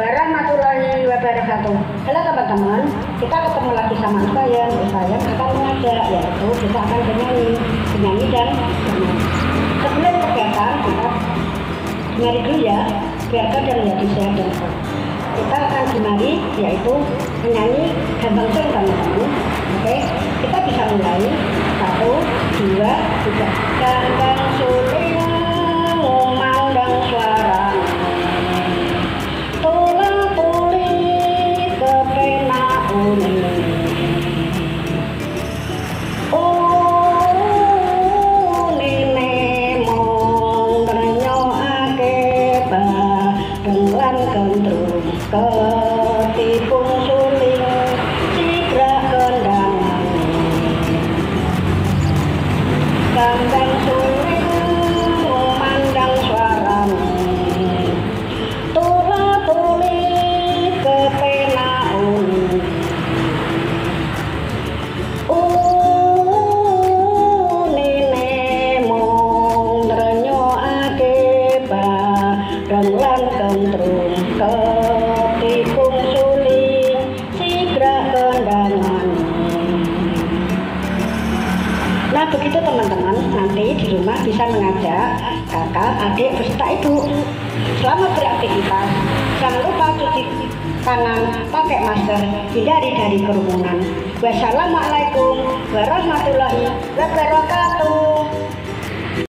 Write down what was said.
warahmatullahi wabarakatuh. Halo teman-teman, kita ketemu lagi sama saya. Saya akan mengajak yaitu kita akan bernyanyi, bernyanyi dan bernyanyi. Sebelum kegiatan kita dengar dulu ya, biarkan dan menjadi sehat dan. Kita akan dimari yaitu menyanyi gambang sing teman-teman. cada kentrum ketipung suling sigrak kendangan Nah begitu teman-teman, nanti di rumah bisa mengajak kakak, adik, beserta ibu. Selamat beraktivitas. Jangan lupa cuci tangan, pakai masker, hindari dari kerumunan. Wassalamualaikum warahmatullahi wabarakatuh.